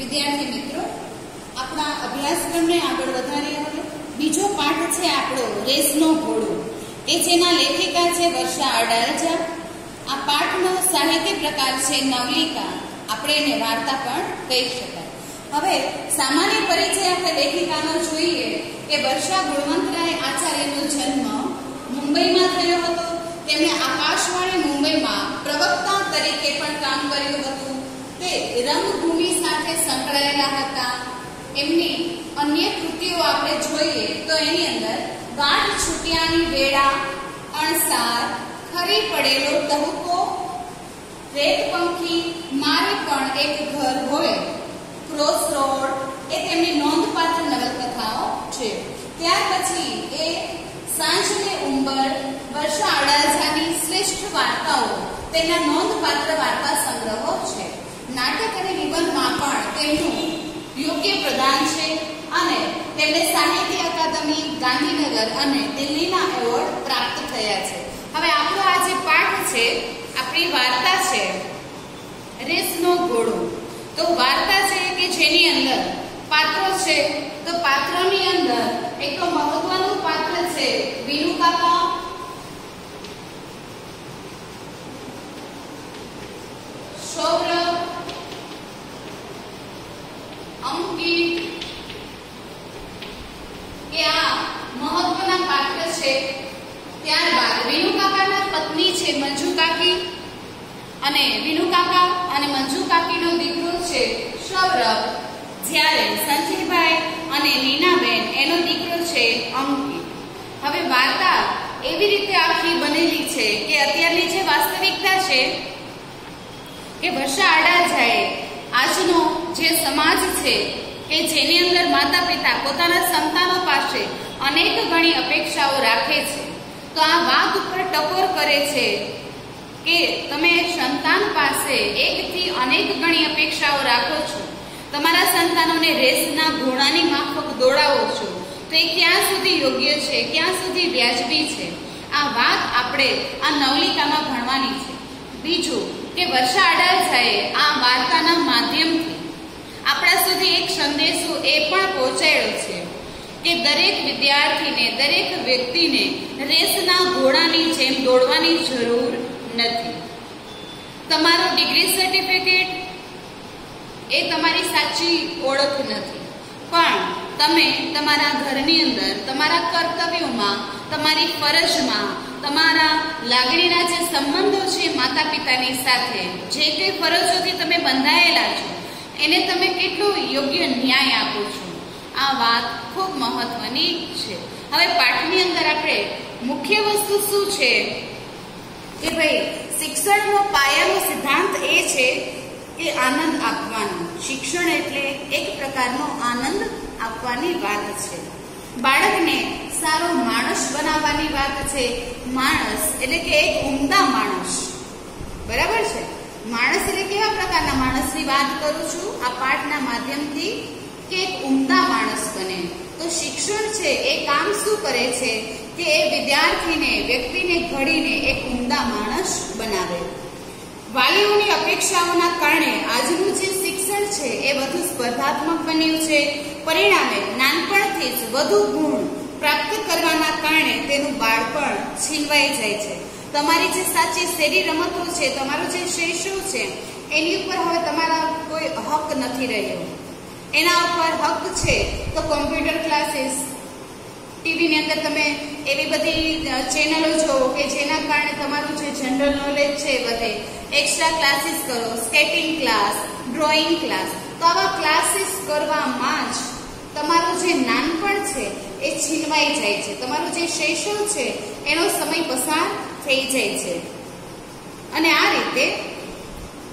વિદ્યાર્થી મિત્રો, આપણા અભ્યાસક્રમને આગળ વધારીએ હવે. બીજો પાઠ છે આપણો, રેસનો ઘોડો. કે જેના લેખિકા છે વર્ષા અડાલજા. આ પાઠનો સાહિત્ય પ્રકાર છે નવલિકા. આપણે એને વાર્તા પણ કહી શકાય. હવે, સામાન્ય પરિચય આપણે લેખિકાનો જોઈએ કે વર્ષા ગુણવંતરાય આચાર્યનો જન્મ મુંબઈમાં થયો હતો. તેમણે આકાશવાણી મુંબઈમાં પ્રવક્તા તરીકે પણ કામ કર્યું હતું. તે રંગભૂમિ સાથે સંકળાયેલા હતા. એમની અન્ય કૃતિઓ આપણે જોઈએ તો એની અંદર ગાંઠ છૂટિયાની વેળા, અણસાર, ખરી પડેલો તહુકો રેત પંખી મારે પણ એક ઘર હોય. ક્રોસ રોડ એ તેમની નોંધપાત્ર નવલકથાઓ છે. ત્યાર પછી એ સાંજને ઉંબર વર્ષા અડાજાની શ્રેષ્ઠ વાર્તાઓ, તેના નોંધપાત્ર વાર્તા સંગ્રહો છે. નાટક અને નિબંધમાં પણ તેમનું યોગ્ય પ્રદાન છે અને તેમને સાહિત્ય અકાદમી ગાંધીનગર અને દિલ્હીના એવોર્ડ પ્રાપ્ત થયા છે. હવે આપણો આ જે પાઠ છે, આપણી વાર્તા છે, રેસનો ઘોડો. તો વાર્તા છે કે જેની અંદર પાત્રો છે, તો પાત્રોની અંદર એક તો મહત્વનું પાત્ર છે વિનુ કાકા. સૌરભ અંકિત કે આ મહત્વના પાત્ર છે ત્યારબાદ વિનુ કાકાના પત્ની છે મંજુ કાકી અને વિનુ કાકા અને મંજુ કાકીનો દીકરો છે સૌરભ જ્યારે સંજયભાઈ અને નીનાબેન એનો દીકરો છે અંકિત. હવે વાર્તા એવી રીતે આખી બનેલી છે કે અત્યારની જે વાસ્તવિકતા છે કે વર્ષા આડા જાય આજનો જે સમાજ છે કે જેની અંદર માતા પિતા પોતાના સંતાનો પાસે અનેક ઘણી અપેક્ષાઓ રાખે છે, તો આ વાત ઉપર ટકોર કરે છે કે તમે સંતાન પાસે એકથી અનેક ઘણી અપેક્ષાઓ રાખો છો. તમારા સંતાનોને રેસના ઘોડાની માફક દોડાવો છો. તો એ ક્યાં સુધી યોગ્ય છે? ક્યાં સુધી વ્યાજબી છે? આ વાત આપણે આ નવલિકામાં ભણવાની છે. બીજું કે વર્ષા અડાલજાએ આ વાર્તાના માધ્યમથી આપણા સુધી એક સંદેશો એ પણ પહોંચાડ્યો છે કે દરેક વિદ્યાર્થીને, દરેક વ્યક્તિને રેસના ઘોડાની જેમ દોડવાની જરૂર નથી. તમારું ડિગ્રી સર્ટિફિકેટ એ તમારી સાચી ઓળખ નથી. પણ તમે તમારા ઘરની અંદર, તમારા કર્તવ્યોમાં, તમારી ફરજમાં, તમારા લાગણીના જે સંબંધો છે માતા પિતાની સાથે, જે કંઈ ફરજોથી તમે બંધાયેલા છો, એને તમે કેટલો યોગ્ય ન્યાય આપો છો? આ વાત ખૂબ મહત્વની છે. હવે પાઠની અંદર આપણે મુખ્ય વસ્તુ શું છે? કે ભાઈ, શિક્ષણનો પાયાનો સિદ્ધાંત એ છે કે આનંદ આપવાનો. શિક્ષણ એટલે એક પ્રકારનો આનંદ આપવાની વાત છે. બાળકને સારો માણસ બનાવવાની વાત છે. માણસ એટલે કે એક ઉમદા માણસ. બરાબર છે? માણસ એટલે કેવા પ્રકારના માણસની વાત કરું છું? આ પાઠના માધ્યમથી કે એક ઉમદા માણસ બને. તો શિક્ષણ છે એ કામ શું કરે છે? કે એ વિદ્યાર્થીને, વ્યક્તિને ઘડીને એક ઉમદા માણસ બનાવે. વાલીઓની અપેક્ષાઓના કારણે આજનું જે શિક્ષણ છે એ વધુ સ્પર્ધાત્મક બન્યું છે. પરિણામે નાનપણથી જ વધુ ગુણ પ્રાપ્ત કરવાના કારણે તેનું બાળપણ છીનવાઈ જાય છે. તમારી જે સાચી શેરી રમતો છે, તમારો જે શૈશવ છે, એની ઉપર હવે તમારા કોઈ હક નથી રહ્યો. એના ઉપર હક છે તો કોમ્પ્યુટર ક્લાસીસ, ટીવીની અંદર તમે એવી બધી ચેનલો જોવો કે જેના તમારું જે જનરલ નોલેજ છે વધે એક્સ્ટ્રા ક્લાસીસ કરો સ્કેટિંગ ક્લાસ ડ્રોઈંગ ક્લાસ તો આવા ક્લાસીસ કરવામાં જ તમારું જે નાનપણ છે એ છીનવાઈ જાય છે. તમારું જે શૈશવ છે એનો સમય પસાર થઈ જાય છે. અને આ રીતે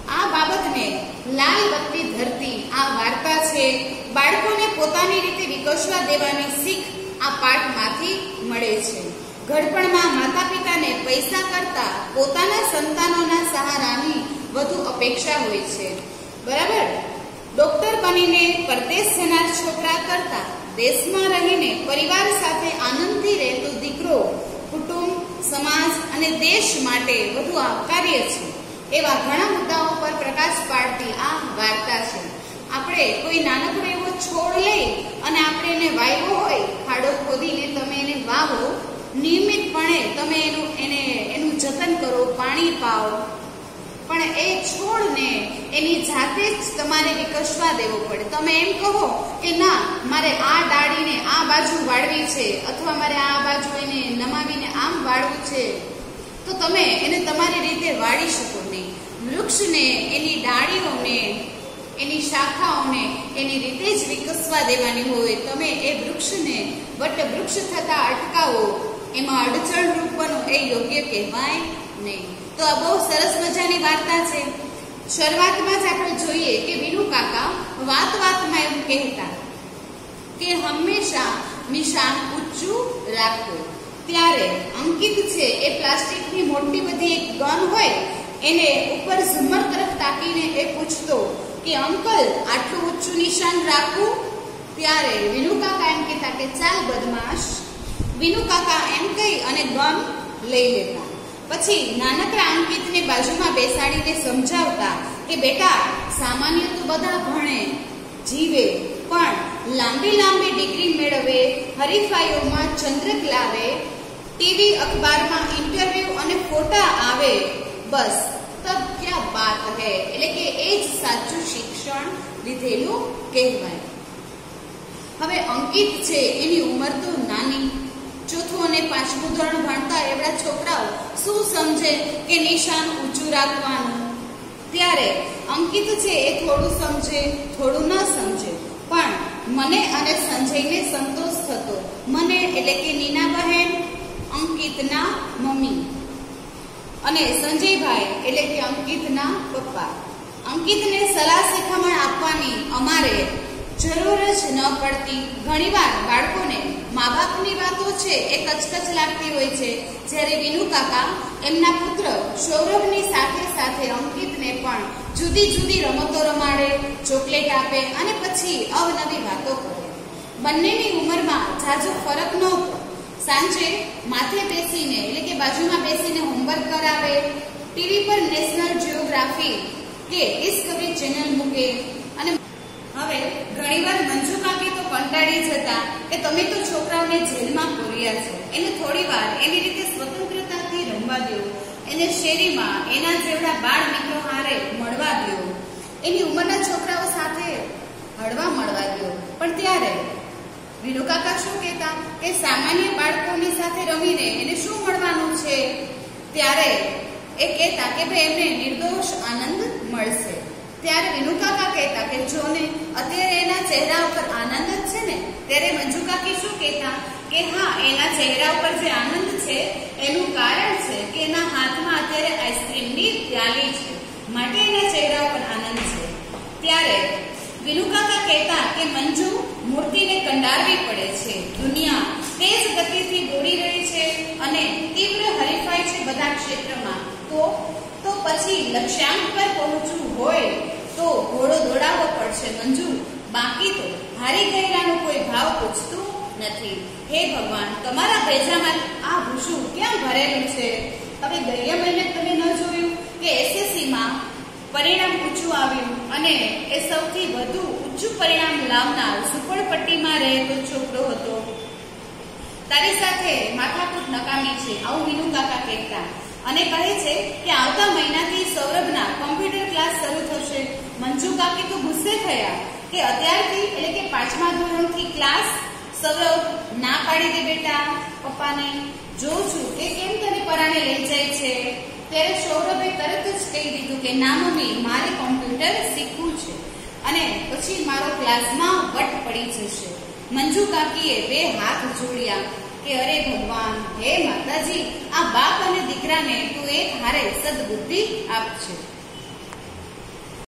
આ બાબતને લાલ બત્તી ધરતી આ વાર્તા છે, બાળકોને પોતાની રીતે વિકસવા દેવાની શીખ આ પાઠમાંથી મળે છે. ઘડપણમાં માતા પિતાને પૈસા કરતા પોતાના સંતાનોના સહારાની વધુ અપેક્ષા હોય છે. બરાબર? ડોક્ટર બનીને પરદેશ જનાર છોકરા કરતા દેશમાં રહીને પરિવાર સાથે આનંદથી રહેતો દીકરો કુટુંબ, સમાજ અને દેશ માટે વધુ આવકાર્ય છે. એવા ઘણા મુદ્દાઓ પર પ્રકાશ પાડતી આ વાર્તા છે. આપણે કોઈ નાનકડો એવો છોડ લઈ અને આપણે એને વાવ્યો હોય ખાડો ખોદીને તમે એને વાવો નિયમિતપણે તમે એનું એને એનું જતન કરો પાણી પાઓ. પણ એ છોડને એની જાતે જ તમારે વિકસવા દેવો પડે. તમે એમ કહો કે ના, મારે આ ડાળીને આ બાજુ વાળવી છે અથવા મારે આ બાજુ એને નમાવીને આમ વાળવું છે. તો તમે એને તમારી રીતે વાળી શકો નહીં. વૃક્ષને, એની ડાળીઓને, એની શાખાઓને એની રીતે જ વિકસવા દેવાની હોય. તમે એ વૃક્ષને, વટ વૃક્ષ થતા અટકાવો, એમાં અડચણ એ યોગ્ય કહેવાય નહીં. તો આ બહુ સરસ મજાની વાર્તા છે. શરૂઆતમાં જ આપણે જોઈએ કે વિનુ કાકા વાત વાતમાં એમ કહેતા કે હંમેશા નિશાન ઊંચું રાખવું ત્યારે અંકિત છે એ પ્લાસ્ટિકની મોટી બધી એક ગન હોય, એને ઉપર ઝુમર તરફ તાકીને એ પૂછતો કે, અંકલ, આટલું ઊંચું નિશાન રાખવું? ત્યારે વિનુ કાકા એમ કહેતા કે, ચાલ બદમાશ. વિનુ કાકા એમ કહી અને ગન લઈ લેતા. પછી નાનકડા અંકિતને બાજુમાં બેસાડીને સમજાવતા કે, બેટા, સામાન્ય તો બધા ભણે, જીવે, પણ લાંબી લાંબી ડિગ્રી મેળવે, હરીફાઈઓમાં ચંદ્રક લાવે, ટીવી અખબારમાં ઇન્ટરવ્યુ અને ફોટા આવે, બસ તબ ક્યાં બાત હે. એટલે કે એ જ સાચું શિક્ષણ લીધેલું કહેવાય. હવે અંકિત છે, એની ઉંમર તો નાની. ચોથું અને પાંચમું ધોરણ ભણતા એવડા છોકરાઓ શું સમજે કે નિશાન ઊંચું રાખવાનું? ત્યારે અંકિત છે એ થોડું સમજે, થોડું ન સમજે. પણ મને અને સંજયને સંતોષ થતો. મને એટલે કે નીના બહેન અંકિતના મમ્મી. અને સંજયભાઈ એટલે કે અંકિતના પપ્પા. અંકિતને સલાહ શિખામણ આપવાની અમારે જરૂર જ ન પડતી. ઘણીવાર બાળકોને મા બાપની વાતો છે એ કચકચ લાગતી હોય છે. જ્યારે વિનુ કાકા એમના પુત્ર સૌરભની સાથે સાથે અંકિતને પણ જુદી જુદી રમતો રમાડે, ચોકલેટ આપે અને પછી અવનવી વાતો કરે. બંનેની ઉંમરમાં ઝાઝો ફરક ન સાંજે માથે બેસીને એટલે કે બાજુમાં બેસીને હોમવર્ક કરાવે, ટીવી પર નેશનલ જિયોગ્રાફી કે ડિસ્કવરી ચેનલ મૂકે હવે ઘણીવાર મંજુ તો કંટાળી જતા કે તમે તો છોકરાઓને જેલમાં પૂર્યા છો. એને થોડીવાર એની રીતે સ્વતંત્રતાથી રમવા દો. એને શેરીમાં એના જેવડા બાળ મિત્રો હારે મળવા દો. એની ઉંમરના છોકરાઓ સાથે હળવા મળવા દો. પણ ત્યારે વિનુકાકા શું કહેતા કે સામાન્ય બાળકોની સાથે રમીને એને શું મળવાનું છે? ત્યારે એ કહેતા કે ભાઈ, એમને નિર્દોષ આનંદ મળશે. ત્યારે વિનુકાકા કહેતા કે જો ને અત્યારે એના ચહેરા ઉપર આનંદ જ છે ને? ત્યારે મંજુ કાકી શું કહેતા? કે હા, એના ચહેરા ઉપર જે આનંદ છે, એનું કારણ છે કે એના હાથમાં અત્યારે આઈસ્ક્રીમની પ્યાલી છે. માટે એના ચહેરા ઉપર આનંદ છે. ત્યારે વિનુકાકા કહેતા કે મંજુ, મૂર્તિને કંડારવી પડે છે. દુનિયા તેજ ગતિથી દોડી રહી છે અને તીવ્ર હરીફાઈ છે બધા ક્ષેત્રમાં. તો તો પછી લક્ષ્યાંક પર પહોંચવું હોય તો ઘોડો દોડાવવો પડશે. મંજુ બાકી તો હારી ગયેલાનો કોઈ ભાવ પૂછતું નથી. હે ભગવાન, તમારા ભેજામાં આ ભૂસું ક્યાં ભરેલું છે? હવે ગયા મહિને તમે ન જોયું કે એસએસસીમાં પરિણામ ઊંચું આવ્યું અને એ સૌથી વધુ ઊંચું પરિણામ લાવનાર સુપડપટ્ટીમાં રહેતો છોકરો હતો. તારી સાથે માથાકૂટ નકામી છે, આવું વિનુ કાકા કહેતા. અને કહે છે કે આવતા મહિનાથી સૌરભના કોમ્પ્યુટર ક્લાસ શરૂ થશે. મંજુ કાકી તો ગુસ્સે થયા. કે અત્યારથી એટલે કે પાંચમા ધોરણથી ક્લાસ સૌરભ ના પાડી દે બેટા, પપ્પાને. જોઉં છું કે કેમ તને પરાણે લઈ જાય છે? ત્યારે સૌરભે તરત જ કહી દીધું કે, ના મમ્મી, મારે કોમ્પ્યુટર શીખવું છે અને પછી મારો ક્લાસમાં વટ પડી જશે. મંજુ કાકીએ બે હાથ જોડ્યા કે, અરે ભગવાન, હે માતાજી, આ બાપ અને દીકરાને તું એક હારે સદબુદ્ધિ આપશે